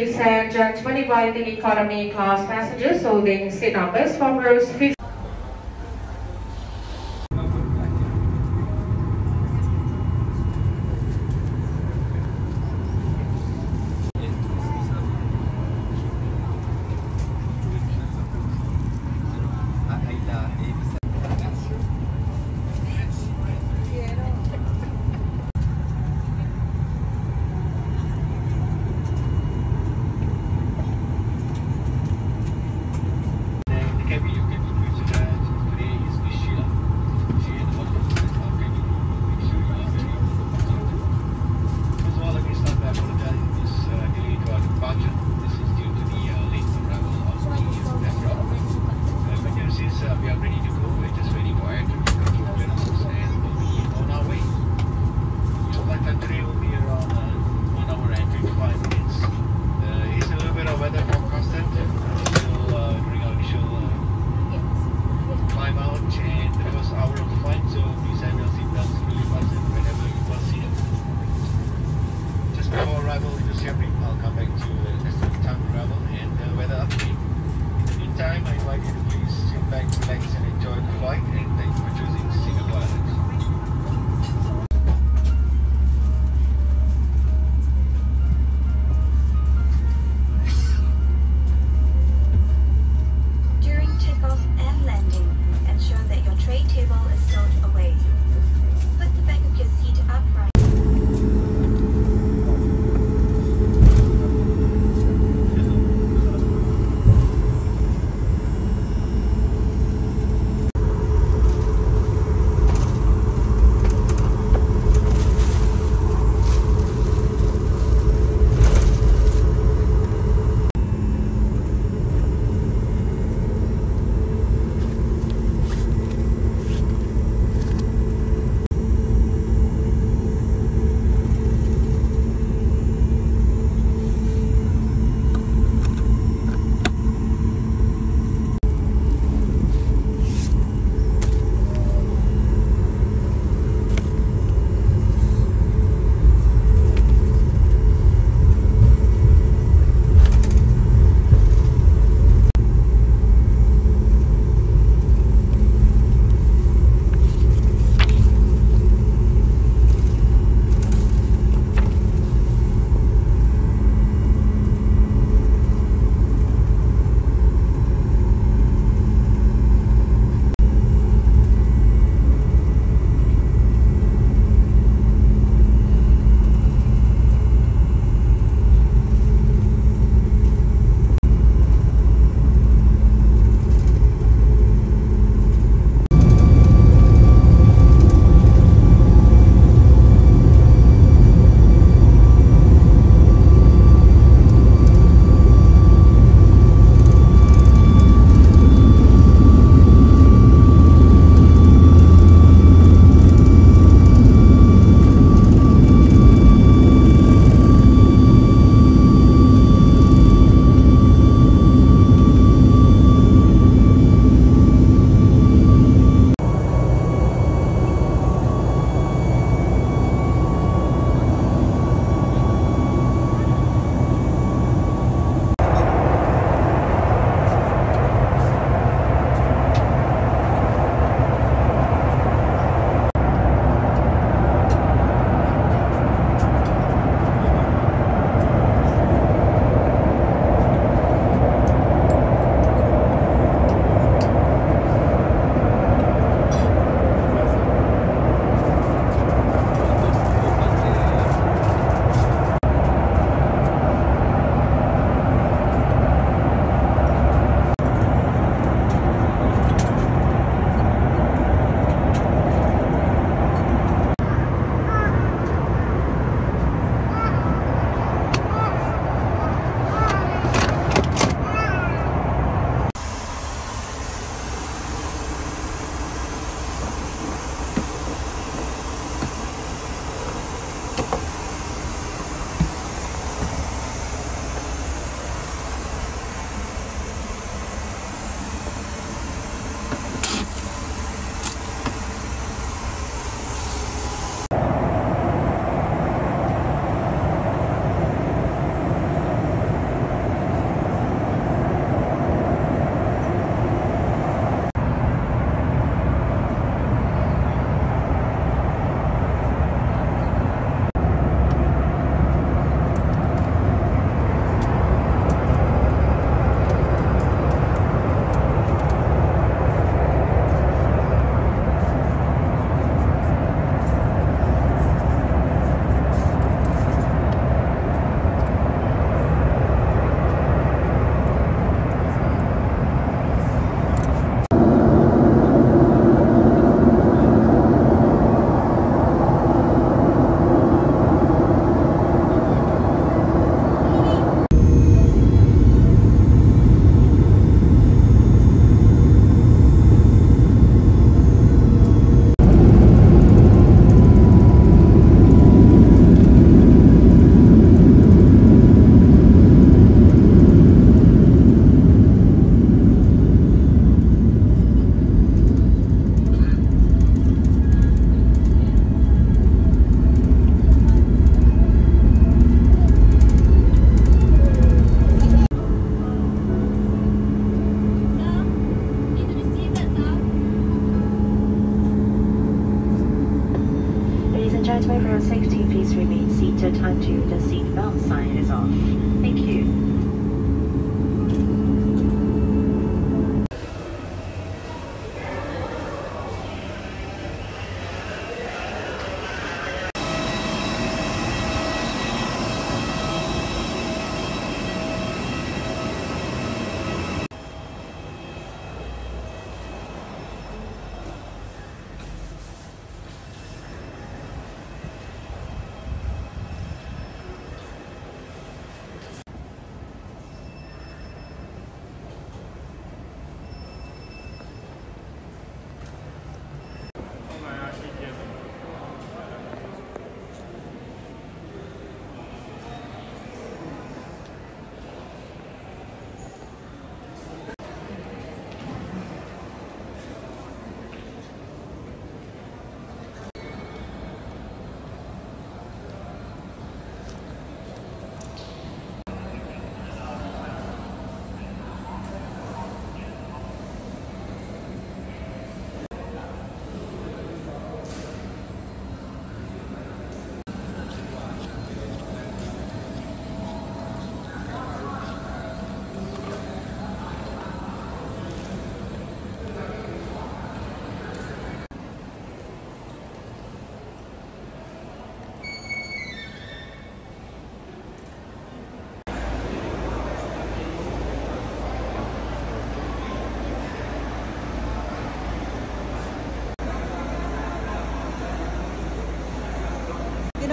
Ladies and gentlemen, inviting economy class passengers holding seat numbers from rows 15.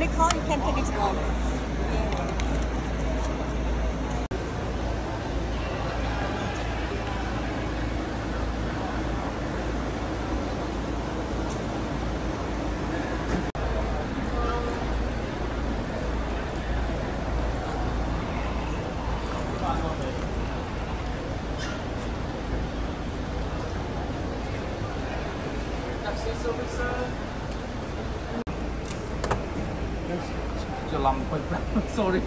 Know, Nicole, you can take it home. Cho lầm quên sorry